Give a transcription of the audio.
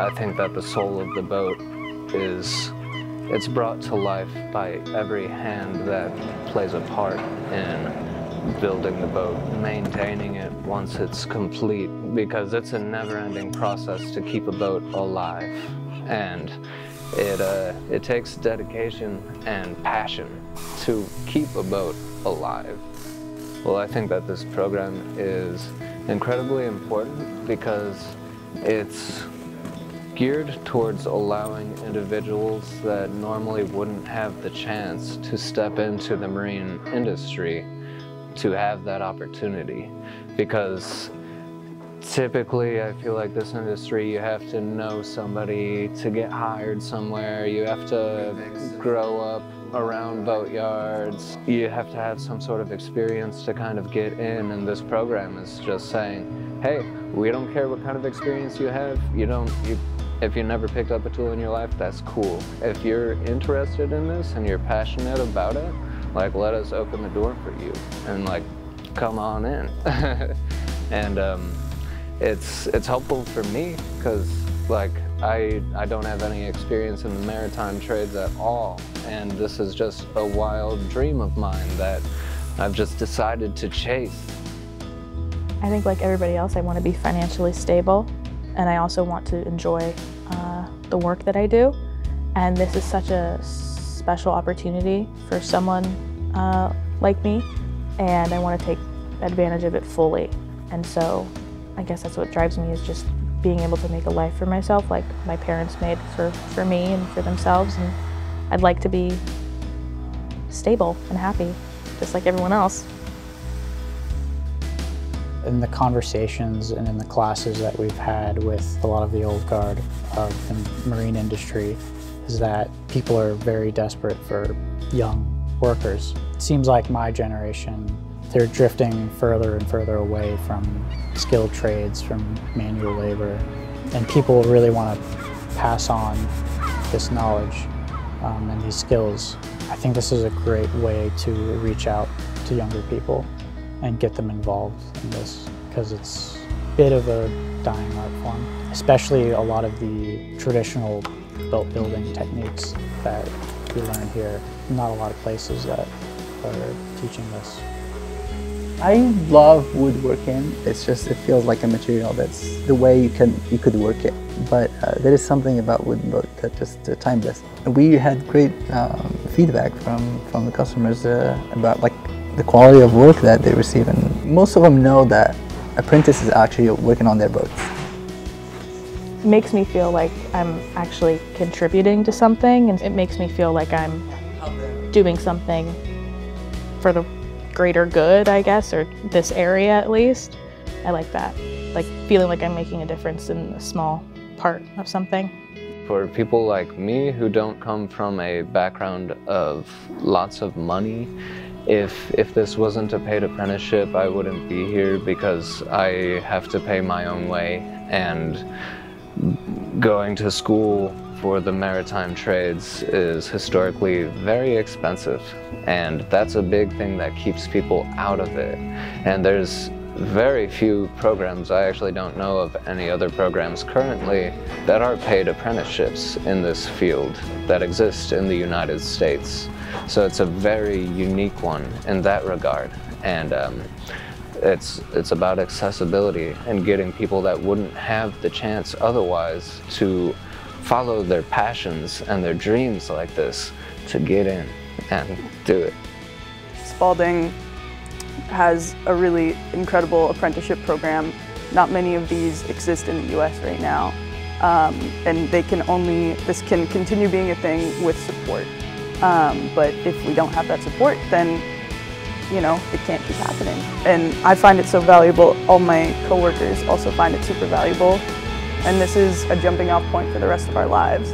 I think that the soul of the boat is it's brought to life by every hand that plays a part in building the boat, maintaining it once it's complete, because it's a never-ending process to keep a boat alive. And it, uh, it takes dedication and passion to keep a boat alive. Well, I think that this program is incredibly important because it's geared towards allowing individuals that normally wouldn't have the chance to step into the marine industry to have that opportunity. Because typically I feel like this industry you have to know somebody to get hired somewhere. You have to grow up around boatyards. You have to have some sort of experience to kind of get in. And this program is just saying hey we don't care what kind of experience you have. You don't you if you never picked up a tool in your life, that's cool. If you're interested in this and you're passionate about it, like let us open the door for you and like come on in. and um, it's it's helpful for me because like I I don't have any experience in the maritime trades at all, and this is just a wild dream of mine that I've just decided to chase. I think like everybody else, I want to be financially stable and I also want to enjoy uh, the work that I do. And this is such a special opportunity for someone uh, like me, and I want to take advantage of it fully. And so I guess that's what drives me is just being able to make a life for myself like my parents made for, for me and for themselves. And I'd like to be stable and happy, just like everyone else in the conversations and in the classes that we've had with a lot of the old guard of the marine industry is that people are very desperate for young workers. It seems like my generation, they're drifting further and further away from skilled trades, from manual labor, and people really want to pass on this knowledge um, and these skills. I think this is a great way to reach out to younger people and get them involved in this because it's a bit of a dying art form, especially a lot of the traditional boat building techniques that we learn here. Not a lot of places that are teaching this. I love woodworking. It's just, it feels like a material that's the way you can you could work it. But uh, there is something about wood that just uh, timeless. We had great um, feedback from, from the customers uh, about like the quality of work that they receive. And most of them know that apprentices actually working on their boats. It makes me feel like I'm actually contributing to something and it makes me feel like I'm doing something for the greater good, I guess, or this area at least. I like that. Like feeling like I'm making a difference in a small part of something. For people like me who don't come from a background of lots of money if, if this wasn't a paid apprenticeship, I wouldn't be here because I have to pay my own way and going to school for the maritime trades is historically very expensive. And that's a big thing that keeps people out of it. And there's very few programs, I actually don't know of any other programs currently that are paid apprenticeships in this field that exist in the United States. So it's a very unique one in that regard. And um, it's, it's about accessibility and getting people that wouldn't have the chance otherwise to follow their passions and their dreams like this to get in and do it. Spaulding has a really incredible apprenticeship program. Not many of these exist in the US right now. Um, and they can only, this can continue being a thing with support. Um, but if we don't have that support, then you know, it can't keep happening. And I find it so valuable. All my coworkers also find it super valuable. And this is a jumping off point for the rest of our lives.